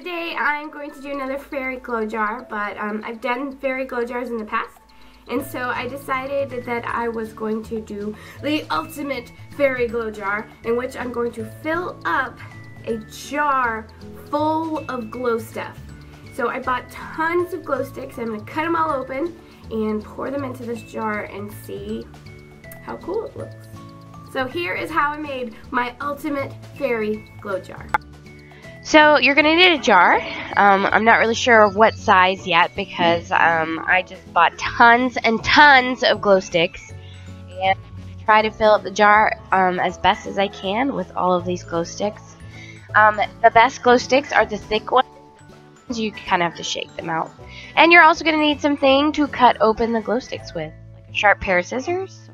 today I'm going to do another fairy glow jar, but um, I've done fairy glow jars in the past. And so I decided that I was going to do the ultimate fairy glow jar, in which I'm going to fill up a jar full of glow stuff. So I bought tons of glow sticks. I'm going to cut them all open and pour them into this jar and see how cool it looks. So here is how I made my ultimate fairy glow jar. So you're going to need a jar. Um, I'm not really sure what size yet because um, I just bought tons and tons of glow sticks. And try to fill up the jar um, as best as I can with all of these glow sticks. Um, the best glow sticks are the thick ones. You kind of have to shake them out. And you're also going to need something to cut open the glow sticks with. Like a sharp pair of scissors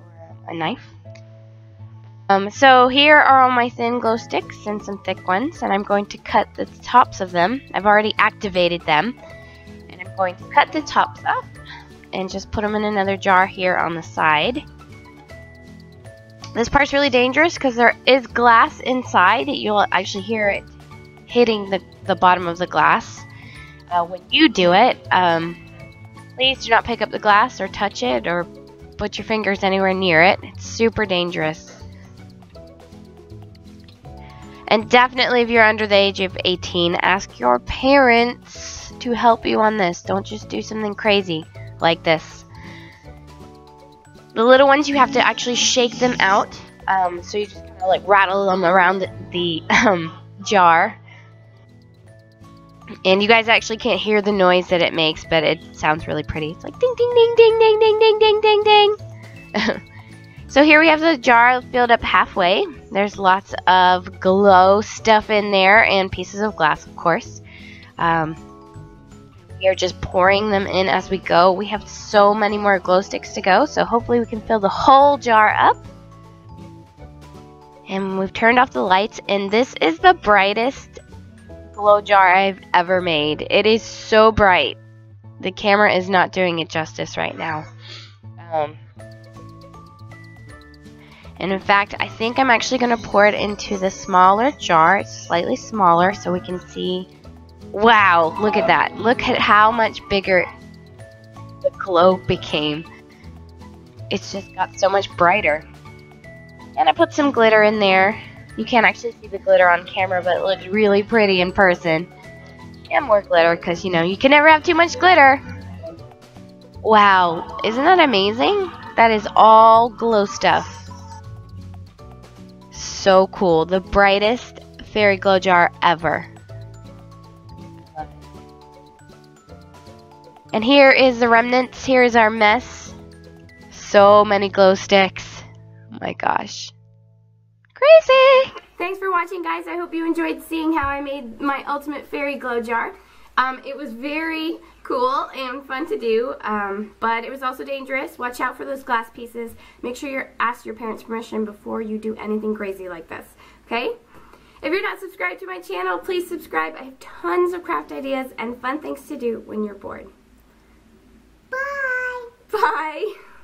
or a knife. Um, so here are all my thin glow sticks and some thick ones, and I'm going to cut the tops of them. I've already activated them, and I'm going to cut the tops off and just put them in another jar here on the side. This part's really dangerous because there is glass inside. You'll actually hear it hitting the, the bottom of the glass. Uh, when you do it, um, please do not pick up the glass or touch it or put your fingers anywhere near it. It's super dangerous. And definitely, if you're under the age of 18, ask your parents to help you on this. Don't just do something crazy like this. The little ones, you have to actually shake them out. Um, so you just kind of like rattle them around the, um, jar. And you guys actually can't hear the noise that it makes, but it sounds really pretty. It's like ding, ding, ding, ding, ding, ding, ding, ding, ding, ding. So here we have the jar filled up halfway. There's lots of glow stuff in there and pieces of glass, of course. Um, we are just pouring them in as we go. We have so many more glow sticks to go, so hopefully we can fill the whole jar up. And we've turned off the lights, and this is the brightest glow jar I've ever made. It is so bright. The camera is not doing it justice right now. Um, and in fact, I think I'm actually going to pour it into the smaller jar. It's slightly smaller so we can see. Wow, look at that. Look at how much bigger the glow became. It's just got so much brighter. And I put some glitter in there. You can't actually see the glitter on camera, but it looks really pretty in person. And more glitter, because, you know, you can never have too much glitter. Wow, isn't that amazing? That is all glow stuff so cool. The brightest fairy glow jar ever. And here is the remnants. Here is our mess. So many glow sticks. Oh my gosh. Crazy! Thanks for watching, guys. I hope you enjoyed seeing how I made my ultimate fairy glow jar. Um, it was very cool and fun to do, um, but it was also dangerous. Watch out for those glass pieces. Make sure you ask your parents' permission before you do anything crazy like this, okay? If you're not subscribed to my channel, please subscribe. I have tons of craft ideas and fun things to do when you're bored. Bye! Bye!